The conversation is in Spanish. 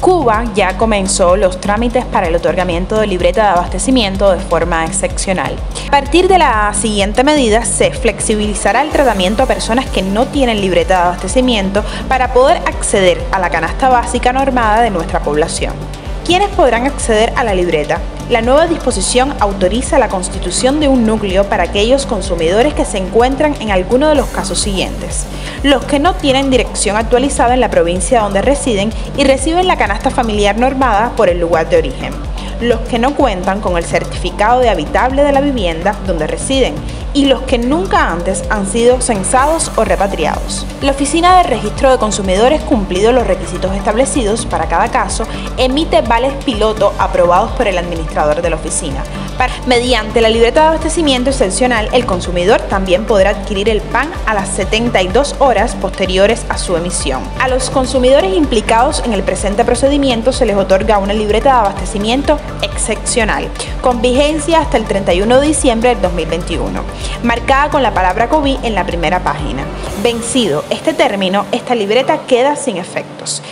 Cuba ya comenzó los trámites para el otorgamiento de libreta de abastecimiento de forma excepcional. A partir de la siguiente medida se flexibilizará el tratamiento a personas que no tienen libreta de abastecimiento para poder acceder a la canasta básica normada de nuestra población. ¿Quiénes podrán acceder a la libreta? La nueva disposición autoriza la constitución de un núcleo para aquellos consumidores que se encuentran en alguno de los casos siguientes. Los que no tienen dirección actualizada en la provincia donde residen y reciben la canasta familiar normada por el lugar de origen. Los que no cuentan con el certificado de habitable de la vivienda donde residen y los que nunca antes han sido censados o repatriados. La Oficina de Registro de Consumidores, cumplido los requisitos establecidos para cada caso, emite vales piloto aprobados por el administrador de la oficina. Mediante la libreta de abastecimiento excepcional, el consumidor también podrá adquirir el pan a las 72 horas posteriores a su emisión. A los consumidores implicados en el presente procedimiento se les otorga una libreta de abastecimiento excepcional, con vigencia hasta el 31 de diciembre del 2021 marcada con la palabra COVID en la primera página. Vencido este término, esta libreta queda sin efectos.